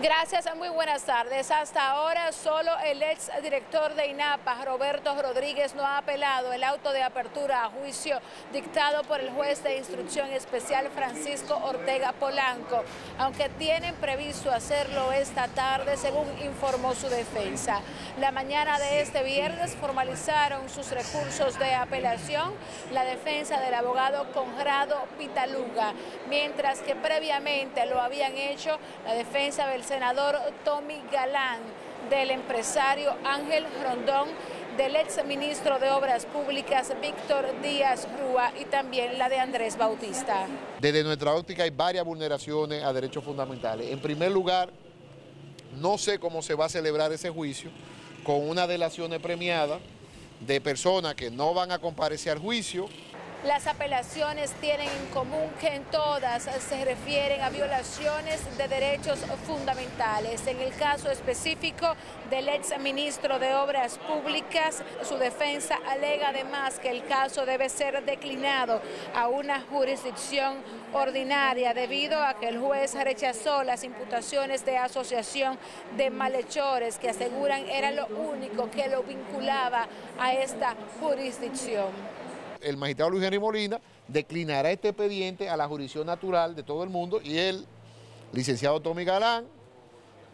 Gracias, muy buenas tardes. Hasta ahora solo el ex director de INAPA, Roberto Rodríguez, no ha apelado el auto de apertura a juicio dictado por el juez de instrucción especial Francisco Ortega Polanco, aunque tienen previsto hacerlo esta tarde, según informó su defensa. La mañana de este viernes formalizaron sus recursos de apelación la defensa del abogado Conrado Pitaluga, mientras que previamente lo habían hecho la defensa del senador Tommy Galán, del empresario Ángel Rondón, del ex ministro de Obras Públicas Víctor Díaz Rúa y también la de Andrés Bautista. Desde nuestra óptica hay varias vulneraciones a derechos fundamentales. En primer lugar, no sé cómo se va a celebrar ese juicio con una delación premiada de personas que no van a comparecer al juicio las apelaciones tienen en común que en todas se refieren a violaciones de derechos fundamentales. En el caso específico del ex ministro de Obras Públicas, su defensa alega además que el caso debe ser declinado a una jurisdicción ordinaria debido a que el juez rechazó las imputaciones de asociación de malhechores que aseguran era lo único que lo vinculaba a esta jurisdicción el magistrado Luis Henry Molina declinará este expediente a la jurisdicción natural de todo el mundo y el licenciado Tommy Galán,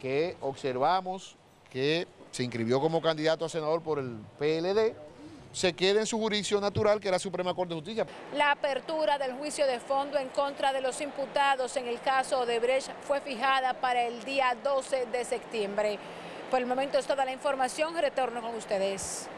que observamos que se inscribió como candidato a senador por el PLD, se quede en su jurisdicción natural, que era Suprema Corte de Justicia. La apertura del juicio de fondo en contra de los imputados en el caso de Brecht fue fijada para el día 12 de septiembre. Por el momento es toda la información, retorno con ustedes.